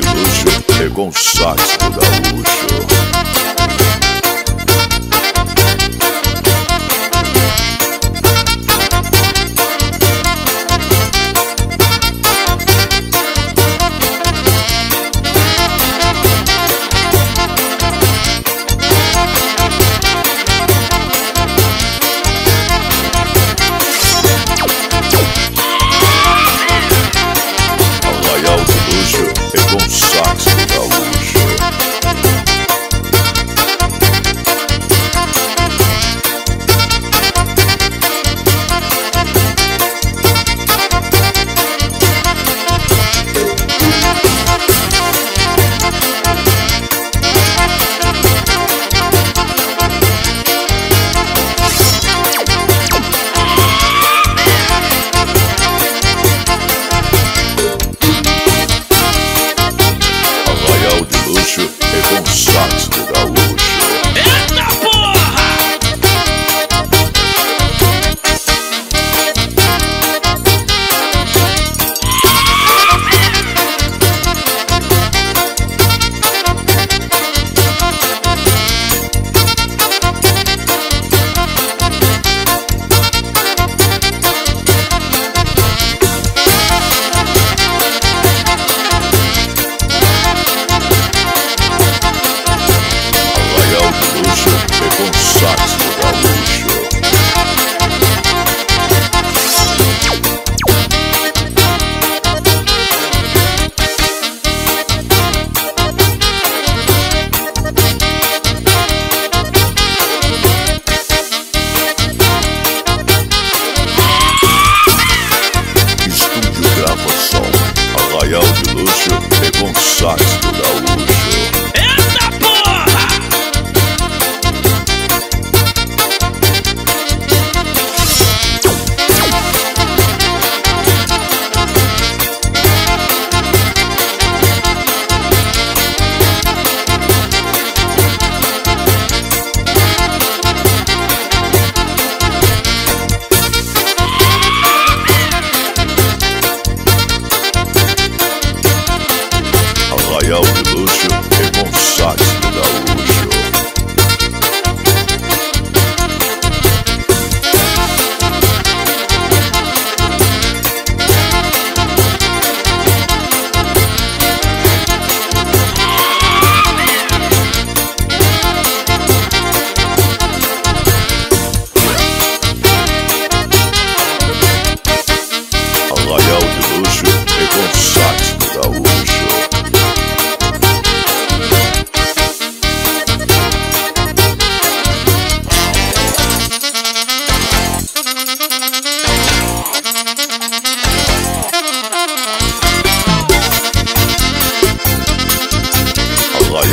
de luxo e com sax gaúcho. Arraial de Luxo é com sax do gaúcho. Eita sucks. Arraial de Luxo é com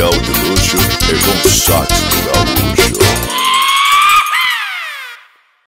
Hotel de Luxo e com Sax do Gaúcho.